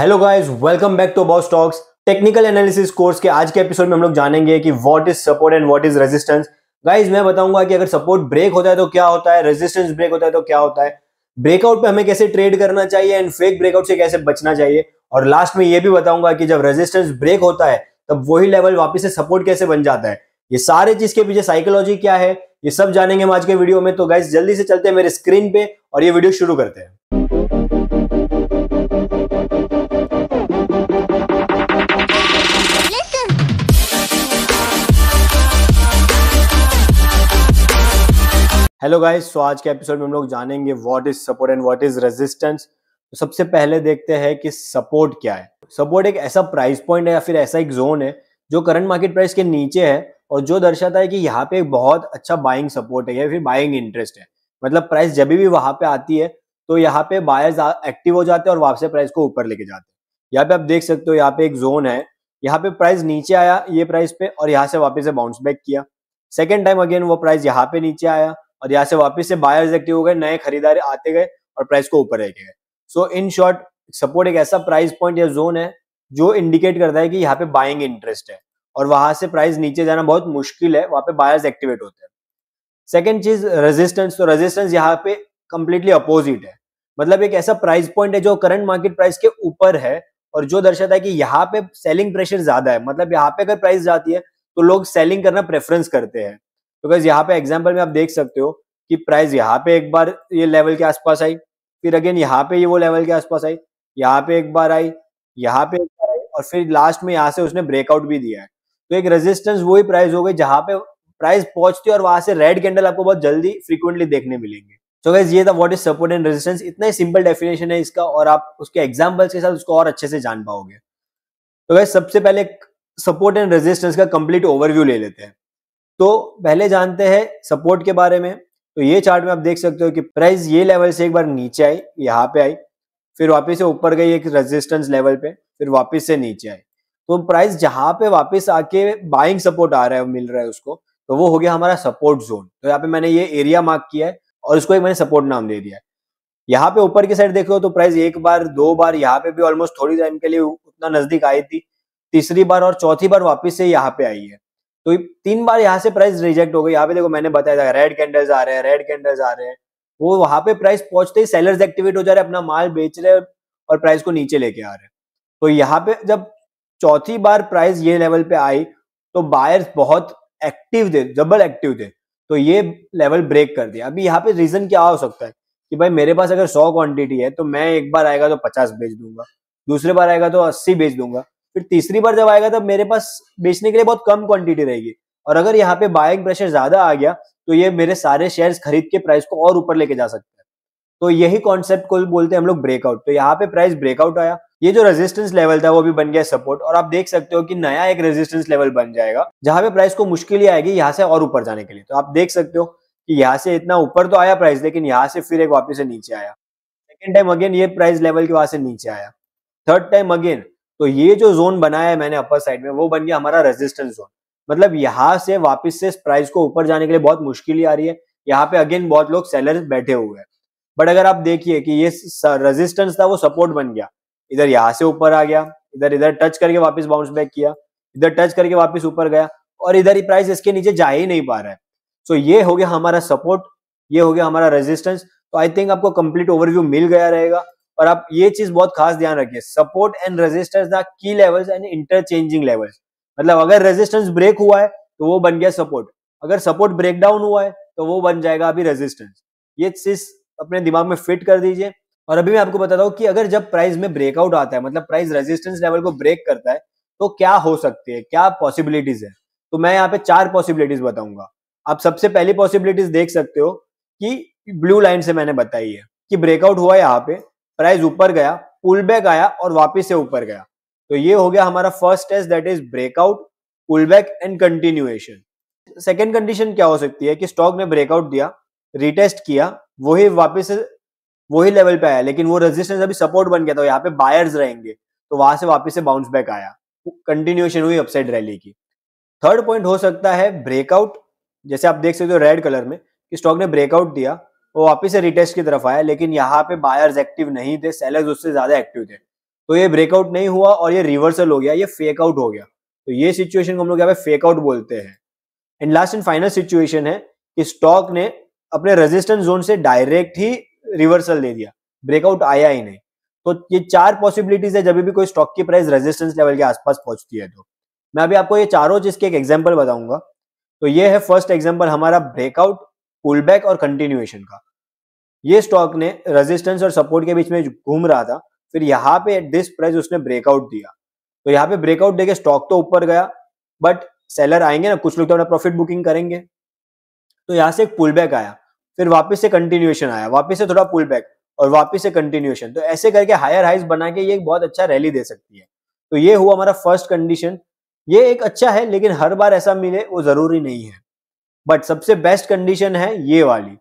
Hello guys welcome back to about stocks technical analysis course के आज के episode में हम लोग जानेंगे कि what is support and what is resistance guys मैं बताऊँगा कि अगर सपोर्ट ब्रेक होता है तो क्या होता है रेजिस्टेंस ब्रेक होता है तो क्या होता है। ब्रेकआउट पे हमें कैसे ट्रेड करना चाहिए एंड फेक ब्रेकआउट से कैसे बचना चाहिए। और लास्ट में ये भी बताऊँगा कि जब रेजिस्टेंस ब्रेक होता है, तब वही लेवल वापस से सपोर्ट कैसे बन जाता है। ये सारे चीज़ के पीछे साइकोलॉजी क्या है, ये सब जानेंगे हम आज के वीडियो में। तो गाइस जल्दी से चलते हैं मेरे स्क्रीन पे और ये वीडियो शुरू करते हैं। हेलो गाइस सो आज के एपिसोड में हम लोग जानेंगे what is support and what is resistance तो सबसे पहले देखते हैं कि सपोर्ट क्या है। सपोर्ट एक ऐसा प्राइस पॉइंट है या फिर ऐसा एक जोन है जो करंट मार्केट प्राइस के नीचे है और जो दर्शाता है कि यहाँ पे एक बहुत अच्छा बाइंग सपोर्ट है या फिर बाइंग इंटरेस्ट है। मतलब प्राइस जब भी वहाँ पे आती है तो यहाँ पे बायर्स एक्टिव हो जाते हैं और वापस प्राइस को ऊपर लेके जाते हैं। यहाँ पे आप देख सकते हो यहाँ पे एक जोन है। यहाँ पे प्राइस नीचे आया ये प्राइस पे और यहाँ से वापस से बाउंस बैक किया। सेकेंड टाइम अगेन वो प्राइस यहाँ पे नीचे आया। और यहाँ से वापस से बायर्स एक्टिव हो गए, नए खरीदार आते गए और प्राइस को ऊपर लेके गए। सो इन शॉर्ट सपोर्ट एक ऐसा प्राइस पॉइंट या जोन है जो इंडिकेट करता है कि यहाँ पे बाइंग इंटरेस्ट है और वहाँ से प्राइस नीचे जाना बहुत मुश्किल है, वहाँ पे बायर्स एक्टिवेट होते हैं। सेकेंड चीज़ रेजिस्टेंस तो रेजिस्टेंस यहाँ पे कंप्लीटली अपोजिट है। मतलब एक ऐसा प्राइस पॉइंट है जो करंट मार्केट प्राइस के ऊपर है और जो दर्शाता है कि यहाँ पे सेलिंग प्रेशर ज़्यादा है। मतलब यहाँ पे अगर प्राइस जाती है तो लोग सेलिंग करना प्रेफरेंस करते हैं। गैस यहाँ पे एग्ज़ाम्पल में आप देख सकते हो कि प्राइस यहाँ पे एक बार ये लेवल के आसपास आई, फिर अगेन यहाँ पे ये वो लेवल के आसपास आई, यहाँ पे एक बार आई, यहाँ पे एक बार आई और फिर लास्ट में यहाँ से उसने ब्रेकआउट भी दिया है। तो एक रेजिस्टेंस वही प्राइस हो गई जहाँ पे प्राइस पहुँचती है और वहाँ से रेड कैंडल आपको बहुत जल्दी फ्रीक्वेंटली देखने मिलेंगे। तो गैस ये था what is support and resistance इतना ही सिंपल डेफिनेशन है इसका और आप उसके एग्जाम्पल्स के साथ उसको और अच्छे से जान पाओगे। तो गैस सबसे पहले सपोर्ट एंड रेजिस्टेंस का कंप्लीट ओवरव्यू ले लेते हैं। तो पहले जानते हैं सपोर्ट के बारे में। तो ये चार्ट में आप देख सकते हो कि प्राइस ये लेवल से एक बार नीचे आई, यहाँ पे आई, फिर वापस से ऊपर गई एक रेजिस्टेंस लेवल पे, फिर वापस से नीचे आई। तो प्राइस जहाँ पे वापस आके बाइंग सपोर्ट आ रहा है, मिल रहा है उसको तो वो हो गया हमारा सपोर्ट जोन तो यहाँ पे मैंने ये एरिया मार्क किया है और उसको एक मैंने सपोर्ट नाम दे दिया है। यहाँ पे ऊपर की साइड देखो तो प्राइस एक बार, दो बार, यहाँ पे भी ऑलमोस्ट थोड़ी टाइम के लिए उतना नज़दीक आई थी, तीसरी बार और चौथी बार वापस से यहाँ पे आई है। तो तीन बार यहाँ से प्राइस रिजेक्ट हो गई। यहाँ पे देखो मैंने बताया था रेड कैंडल्स आ रहे हैं रेड कैंडल्स आ रहे हैं। वो वहाँ पे प्राइस पहुँचते ही सेलर्स एक्टिवेट हो जा रहे हैं, अपना माल बेच रहे हैं और प्राइस को नीचे लेके आ रहे हैं। तो यहाँ पे जब चौथी बार प्राइस ये लेवल पे आई तो बायर्स बहुत एक्टिव थे डबल एक्टिव थे। तो ये लेवल ब्रेक कर दिया। अभी यहाँ पे रीजन क्या हो सकता है कि भाई मेरे पास अगर सौ क्वांटिटी है तो मैं एक बार आएगा तो पचास बेच दूँगा, दूसरे बार आएगा तो अस्सी बेच दूँगा। फिर तीसरी बार जब आएगा, तब मेरे पास बेचने के लिए बहुत कम क्वांटिटी रहेगी। और अगर यहाँ पे बाइंग प्रेशर ज़्यादा आ गया तो ये मेरे सारे शेयर्स खरीद के प्राइस को और ऊपर लेके जा सकते हैं। तो यही कॉन्सेप्ट को बोलते हैं हम लोग ब्रेकआउट तो यहाँ पे प्राइस ब्रेकआउट आया। ये जो रेजिस्टेंस लेवल था, वो भी बन गया सपोर्ट और आप देख सकते हो कि नया एक रेजिस्टेंस लेवल बन जाएगा, जहाँ पे प्राइस को मुश्किल ही आएगी यहाँ से और ऊपर जाने के लिए। तो आप देख सकते हो कि यहाँ से इतना ऊपर तो आया प्राइस लेकिन यहाँ से फिर एक वापिस से नीचे आया। सेकेंड टाइम अगेन ये प्राइस लेवल के वहाँ से नीचे आया। थर्ड टाइम अगेन तो ये जो जोन बनाया है मैंने अपर साइड में, वो बन गया हमारा रेजिस्टेंस जोन मतलब यहाँ से वापिस से प्राइस को ऊपर जाने के लिए बहुत मुश्किल ही आ रही है। यहाँ पे अगेन बहुत लोग सेलर बैठे हुए हैं। बट अगर आप देखिए कि ये रेजिस्टेंस था, वो सपोर्ट बन गया। इधर यहाँ से ऊपर आ गया, इधर इधर टच करके वापस बाउंस बैक किया, इधर टच करके वापस ऊपर गया और इधर ही प्राइस इसके नीचे जा ही नहीं पा रहा है। सो so ये हो गया हमारा सपोर्ट ये हो गया हमारा रेजिस्टेंस तो आई थिंक आपको कंप्लीट ओवरव्यू मिल गया रहेगा। और आप ये चीज़ बहुत खास ध्यान रखिए support and resistance the key levels and interchanging levels मतलब अगर रेजिस्टेंस ब्रेक हुआ है तो वो बन गया सपोर्ट अगर सपोर्ट ब्रेक डाउन हुआ है तो वो बन जाएगा अभी रेजिस्टेंस ये चीज़ अपने दिमाग में फिट कर दीजिए। और अभी मैं आपको बताता हूँ कि अगर जब प्राइस में ब्रेकआउट आता है मतलब प्राइस रेजिस्टेंस लेवल को ब्रेक करता है तो क्या हो सकती है? क्या पॉसिबिलिटीज है? तो मैं यहाँ पे चार पॉसिबिलिटीज बताऊँगा। आप सबसे पहली पॉसिबिलिटीज देख सकते हो कि ब्लू लाइन से मैंने बताई है कि ब्रेकआउट हुआ यहाँ पे प्राइस ऊपर गया पुल बैक आया और वापिस से ऊपर गया। तो ये हो गया हमारा first test that is breakout pull back and continuation second condition क्या हो सकती है कि स्टॉक ने ब्रेकआउट दिया रिटेस्ट किया, वही वापिस वही लेवल पे आया, लेकिन वो रेजिस्टेंस अभी सपोर्ट बन गया था, यहाँ पे बायर्स रहेंगे तो वहाँ से वापस से बाउंस बैक आया। कंटिन्यूएशन हुई अपसाइड रैली की। थर्ड पॉइंट हो सकता है ब्रेकआउट जैसे आप देख सकते हो रेड कलर में, कि स्टॉक ने ब्रेकआउट दिया वो वापस से रिटेस्ट की तरफ़ आया लेकिन यहाँ पे बायर्स एक्टिव नहीं थे सेलर्स उससे ज़्यादा एक्टिव थे। तो ये ब्रेकआउट नहीं हुआ और ये रिवर्सल हो गया, ये फेक आउट हो गया। तो ये सिचुएशन को हम लोग यहाँ पे फेक आउट बोलते हैं। And last and final situation है कि स्टॉक ने अपने रेजिस्टेंस जोन से डायरेक्ट ही रिवर्सल दे दिया। ब्रेकआउट आया ही नहीं। तो ये चार पॉसिबिलिटीज है, जब भी कोई स्टॉक की प्राइस रेजिस्टेंस लेवल के आसपास पहुँचती है तो। मैं अभी आपको ये चारों चीज़ के एक एग्ज़ाम्पल बताऊँगा। तो ये है फ़र्स्ट एग्ज़ाम्पल हमारा ब्रेकआउट पुल बैक और कंटिन्यूएशन का। ये स्टॉक ने रेजिस्टेंस और सपोर्ट के बीच में घूम रहा था, फिर यहाँ पे एट दिस प्राइस उसने ब्रेकआउट दिया। तो यहाँ पे ब्रेकआउट देके स्टॉक तो ऊपर गया बट सेलर आएँगे ना, कुछ लोग तो अपना प्रॉफिट बुकिंग करेंगे। तो यहाँ से एक पुल बैक आया, फिर वापस से कंटिन्यूएशन आया, वापस से थोड़ा पुल बैक और वापस से कंटिन्यूएशन तो ऐसे करके हायर हाइज बना के ये एक बहुत अच्छा रैली दे सकती है। तो ये हुआ हमारा फ़र्स्ट कंडीशन ये एक अच्छा है, लेकिन हर बार ऐसा मिले, वो ज़रूरी नहीं है। बट सबसे बेस्ट कंडीशन है ये वाली।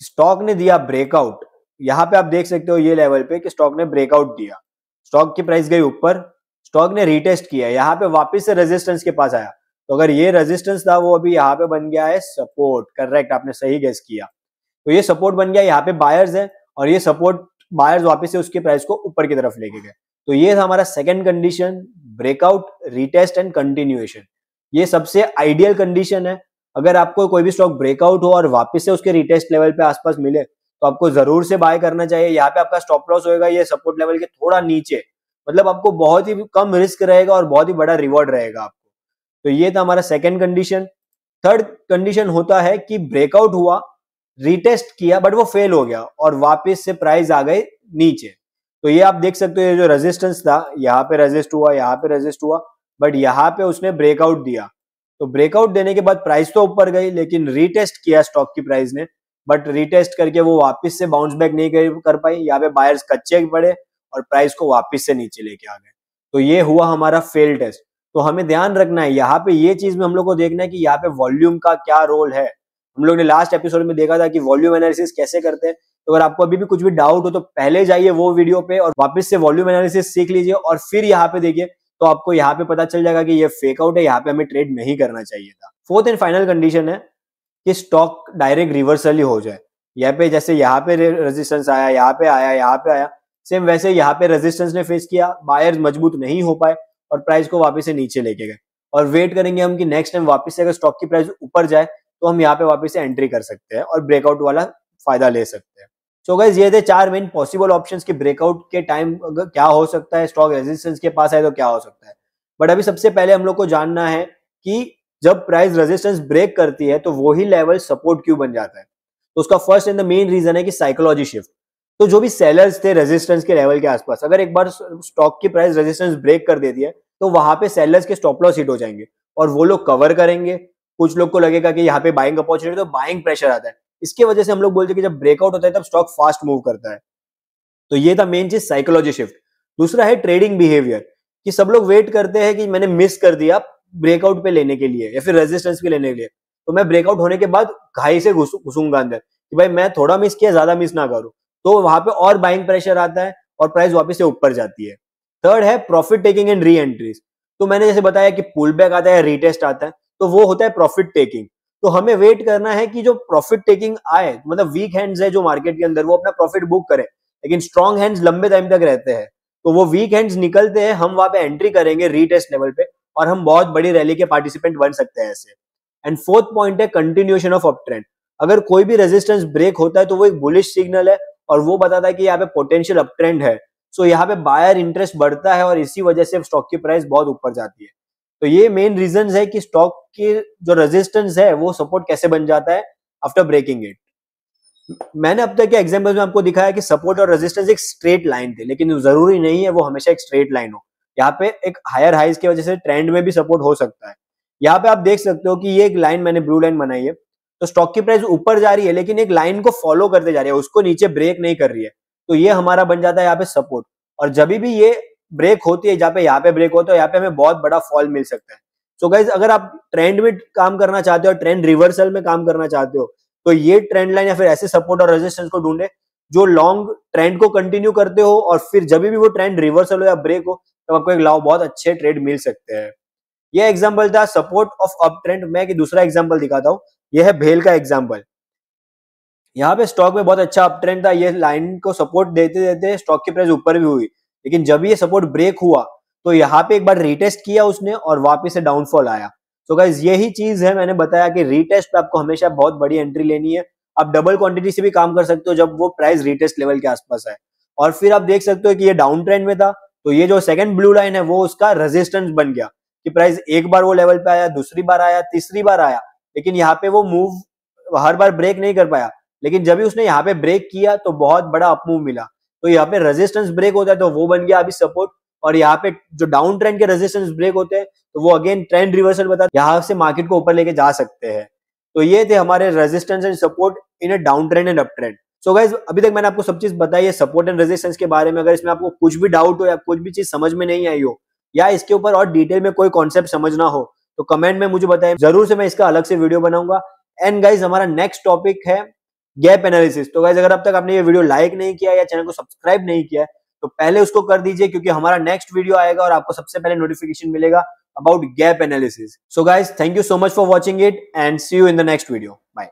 स्टॉक ने दिया ब्रेकआउट यहाँ पे आप देख सकते हो ये लेवल पे कि स्टॉक ने ब्रेकआउट दिया। स्टॉक की प्राइस गई ऊपर। स्टॉक ने रिटेस्ट किया। यहाँ पे वापस से रेजिस्टेंस के पास आया। तो अगर ये रेजिस्टेंस था, वो अभी यहाँ पे बन गया है सपोर्ट करेक्ट आपने सही गेस किया। तो ये सपोर्ट बन गया, यहाँ पे बायर्स है और ये सपोर्ट बायर्स वापस से उसके प्राइस को ऊपर की तरफ़ लेके गए। तो ये था हमारा second condition breakout retest and continuation ये सबसे आइडियल कंडीशन है। अगर आपको कोई भी स्टॉक ब्रेकआउट हो और वापस से उसके रिटेस्ट लेवल पे आसपास मिले तो आपको ज़रूर से बाय करना चाहिए। यहाँ पे आपका स्टॉप लॉस होगा ये सपोर्ट लेवल के थोड़ा नीचे। मतलब आपको बहुत ही कम रिस्क रहेगा और बहुत ही बड़ा रिवॉर्ड रहेगा आपको। तो ये था हमारा सेकेंड कंडीशन थर्ड कंडीशन होता है कि ब्रेकआउट हुआ रिटेस्ट किया बट वो फेल हो गया और वापस से प्राइस आ गए नीचे। तो ये आप देख सकते हो, ये जो रेजिस्टेंस था, यहाँ पे रेजिस्ट हुआ, यहाँ पे रेजिस्ट हुआ बट यहाँ पे उसने ब्रेकआउट दिया। तो ब्रेकआउट देने के बाद प्राइस तो ऊपर गई, लेकिन रीटेस्ट किया स्टॉक की प्राइस ने बट रीटेस्ट करके वो वापस से बाउंस बैक नहीं कर पाई। यहाँ पे बायर्स कच्चे पड़े और प्राइस को वापस से नीचे लेके आ गए। तो ये हुआ हमारा फेल टेस्ट तो हमें ध्यान रखना है, यहाँ पे ये चीज़ में हम लोग को देखना है कि यहाँ पे वॉल्यूम का क्या रोल है। हम लोग ने लास्ट एपिसोड में देखा था कि वॉल्यूम एनालिसिस कैसे करते हैं। तो अगर आपको अभी भी कुछ भी डाउट हो तो पहले जाइए वो वीडियो पे और वापस से वॉल्यूम एनालिसिस सीख लीजिए और फिर यहाँ पे देखिए तो आपको यहाँ पे पता चल जाएगा कि ये फेक आउट है, यहाँ पे हमें ट्रेड नहीं करना चाहिए था। फोर्थ एंड फाइनल कंडीशन है कि स्टॉक डायरेक्ट रिवर्सल ही हो जाए। यहाँ पे जैसे यहाँ पे रेजिस्टेंस आया, यहाँ पे आया, यहाँ पे आया सेम वैसे यहाँ पे रेजिस्टेंस ने फेस किया बायर्स मज़बूत नहीं हो पाए और प्राइस को वापस से नीचे लेके गए। और वेट करेंगे हम कि नेक्स्ट टाइम वापस से अगर स्टॉक की प्राइस ऊपर जाए तो हम यहाँ पे वापस से एंट्री कर सकते हैं और ब्रेकआउट वाला फ़ायदा ले सकते हैं। सो गाइज़ ये थे चार मेन पॉसिबल ऑप्शंस के ब्रेकआउट के टाइम क्या हो सकता है स्टॉक रेजिस्टेंस के पास आए तो क्या हो सकता है? बट अभी सबसे पहले हम लोग को जानना है कि जब प्राइस रेजिस्टेंस ब्रेक करती है तो वही लेवल सपोर्ट क्यों बन जाता है? तो उसका first and the main reason है कि साइकोलॉजी शिफ्ट तो जो भी सेलर्स थे रेजिस्टेंस के लेवल के आसपास, अगर एक बार स्टॉक की प्राइस रेजिस्टेंस ब्रेक कर देती है तो वहाँ पे सेलर्स के स्टॉप लॉस हिट हो जाएँगे। और वो लोग कवर करेंगे। कुछ लोग को लगेगा कि यहाँ पे बाइंग अपॉर्चुनिटी तो बाइंग प्रेशर आता है। इसकी वजह से हम लोग बोलते हैं कि जब ब्रेकआउट होता है तब स्टॉक फास्ट मूव करता है। तो ये था मेन चीज़ साइकोलॉजी शिफ्ट दूसरा है ट्रेडिंग बिहेवियर कि सब लोग वेट करते हैं कि मैंने मिस कर दिया ब्रेकआउट पे लेने के लिए या फिर रेजिस्टेंस पे लेने के लिए। तो मैं ब्रेकआउट होने के बाद घाई से घुसूँगा अंदर, कि भाई मैं थोड़ा मिस किया, ज़्यादा मिस ना करूँ। तो वहाँ पे और बाइंग प्रेशर आता है और प्राइस वापस से ऊपर जाती है। थर्ड है profit taking and re entries तो मैंने जैसे बताया कि पुल बैक आता है रीटेस्ट आता है तो वो होता है प्रॉफिट टेकिंग तो हमें वेट करना है कि जो प्रॉफिट टेकिंग आए मतलब वीक हैंड्स है जो मार्केट के अंदर, वो अपना प्रॉफिट बुक करे। लेकिन स्ट्रॉन्ग हैंड्स लंबे टाइम तक रहते हैं। तो वो वीक हैंड्स निकलते हैं, हम वहाँ पे एंट्री करेंगे रीटेस्ट लेवल पे और हम बहुत बड़ी रैली के पार्टिसिपेंट बन सकते हैं ऐसे। एंड फोर्थ पॉइंट है कंटिन्यूएशन ऑफ़ अप ट्रेंड अगर कोई भी रेजिस्टेंस ब्रेक होता है तो वो एक बुलिश सिग्नल है और वो बताता है कि यहाँ पे पोटेंशियल अप ट्रेंड है। सो so, यहाँ पे बायर इंटरेस्ट बढ़ता है और इसी वजह से स्टॉक की प्राइस बहुत ऊपर जाती है। तो ये मेन रीजन है कि स्टॉक की जो रेजिस्टेंस है, वो सपोर्ट कैसे बन जाता है आफ्टर ब्रेकिंग इट मैंने अब तक के एग्ज़ाम्पल में आपको दिखाया कि सपोर्ट और रेजिस्टेंस एक स्ट्रेट लाइन थे, लेकिन ज़रूरी नहीं है, वो हमेशा एक स्ट्रेट लाइन हो। यहाँ पे एक हायर हाइज की वजह से ट्रेंड में भी सपोर्ट हो सकता है। यहाँ पे आप देख सकते हो कि ये एक लाइन मैंने ब्लू लाइन बनाई है। तो स्टॉक की प्राइस ऊपर जा रही है, लेकिन एक लाइन को फॉलो करते जा रही है, उसको नीचे ब्रेक नहीं कर रही है। तो ये हमारा बन जाता है यहाँ पे सपोर्ट और जब भी ये ब्रेक होती है, जहाँ पे यहाँ पे ब्रेक होता है, यहाँ पे हमें बहुत बड़ा फॉल मिल सकता है। सो so गाइज़ अगर आप ट्रेंड में काम करना चाहते हो ट्रेंड रिवर्सल में काम करना चाहते हो तो ये ट्रेंड लाइन या फिर ऐसे सपोर्ट और रेजिस्टेंस को ढूंढे, जो लॉन्ग ट्रेंड को कंटिन्यू करते हो और फिर जब भी वो ट्रेंड रिवर्सल हो या ब्रेक हो, तब तो आपको एक लाभ बहुत अच्छे ट्रेड मिल सकते हैं। ये एग्ज़ाम्पल था सपोर्ट ऑफ़ अप ट्रेंड मैं कि दूसरा एग्ज़ाम्पल दिखाता हूँ। यह है भेल का एग्ज़ाम्पल यहाँ पे स्टॉक में बहुत अच्छा अप ट्रेंड था। ये लाइन को सपोर्ट देते देते स्टॉक की प्राइस ऊपर भी हुई। लेकिन जब ये सपोर्ट ब्रेक हुआ तो यहाँ पे एक बार रीटेस्ट किया उसने और वापिस से डाउनफॉल आया। तो गाइज़ यही चीज़ है, मैंने बताया कि रीटेस्ट पे आपको हमेशा बहुत बड़ी एंट्री लेनी है। आप डबल क्वांटिटी से भी काम कर सकते हो जब वो प्राइस रीटेस्ट लेवल के आसपास है और फिर आप देख सकते हो कि ये डाउन ट्रेंड में था तो ये जो सेकंड ब्लू लाइन है, वो उसका रेजिस्टेंस बन गया कि प्राइस एक बार वो लेवल पे आया, दूसरी बार आया, तीसरी बार आया। लेकिन यहाँ पे वो मूव हर बार ब्रेक नहीं कर पाया। लेकिन जब भी उसने यहाँ पे ब्रेक किया तो बहुत बड़ा अपमूव मिला। तो यहाँ पे रेजिस्टेंस ब्रेक होता है तो वो बन गया अभी सपोर्ट और यहाँ पे जो डाउन ट्रेंड के रेजिस्टेंस ब्रेक होते हैं तो वो अगेन ट्रेंड रिवर्सल बता, यहाँ से मार्केट को ऊपर लेके जा सकते हैं। तो ये थे हमारे resistance and support in a down trend and up trend so guys अभी तक मैंने आपको सब चीज़ बताई है सपोर्ट एंड रेजिस्टेंस के बारे में। अगर इसमें आपको कुछ भी डाउट हो या कुछ भी चीज़ समझ में नहीं आई हो, या इसके ऊपर और डिटेल में कोई कॉन्सेप्ट समझना हो तो कमेंट में मुझे बताएँ। ज़रूर से मैं इसका अलग से वीडियो बनाऊँगा। एंड गाइज़ हमारा नेक्स्ट टॉपिक है गैप एनालिसिस। तो गाइज़ अगर अब तक आपने ये वीडियो लाइक नहीं किया या चैनल को सब्सक्राइब नहीं किया तो पहले उसको कर दीजिए क्योंकि हमारा नेक्स्ट वीडियो आएगा और आपको सबसे पहले नोटिफिकेशन मिलेगा about gap analysis so guys thank you so much for watching it and see you in the next video bye